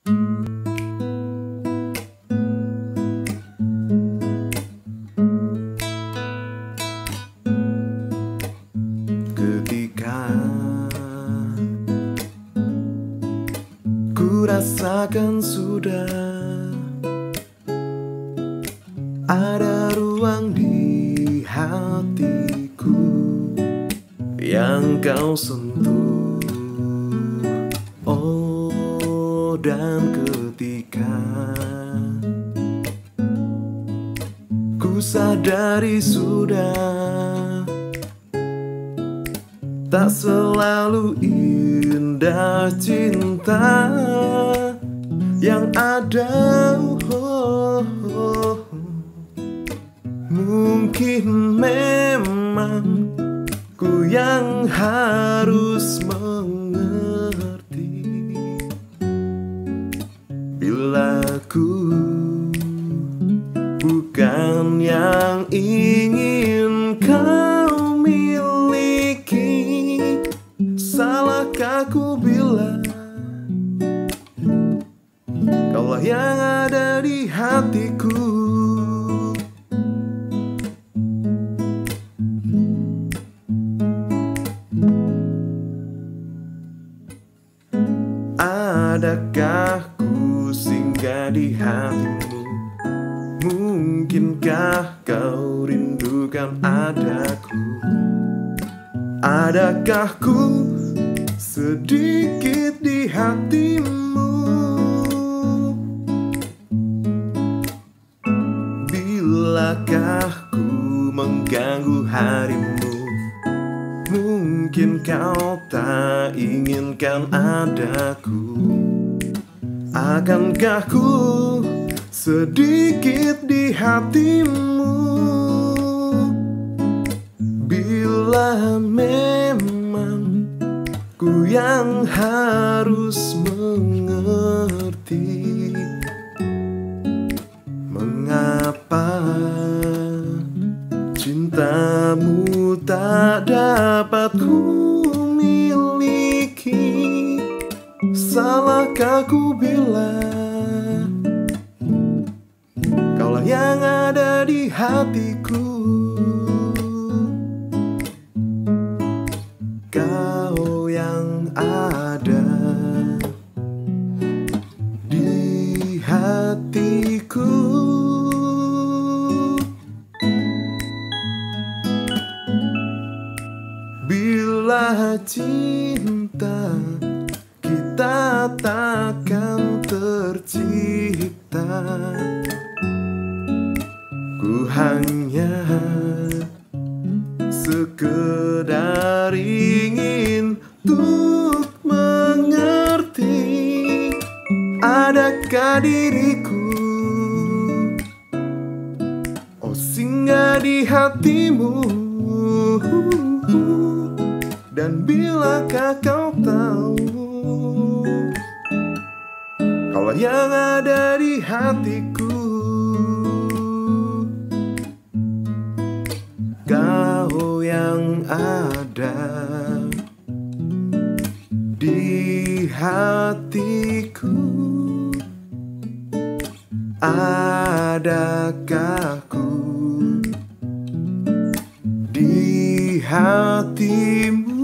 Ketika ku rasakan sudah ada ruang di hatiku yang kau sentuh. Dan ketika ku sadari sudah tak selalu indah cinta yang ada. Oh, oh. Mungkin memang ku yang harus Bila ku bukan yang ingin kau miliki. Salahkah ku bila Kaulah yang ada di hatiku? Adakah ku singgah di hatimu? Mungkinkah kau rindukan adaku? Adakah ku sedikit di hatimu? Bilakah ku mengganggu harimu? Mungkin kau tak inginkan adaku Akankah ku sedikit di hatimu? Bila memang ku yang harus mengerti Mengapa cintamu tak dapat ku Salahkah ku bila Kaulah yang ada di hatiku. Kau yang ada di hatiku. Bila cinta takkan tercipta. Ku hanya sekedar ingin untuk mengerti Adakah diriku? Oh singgah di hatimu. Dan bilakah kau tahu Kaulah yang ada di hatiku Kau yang ada di hatiku. Adakah ku di hatiku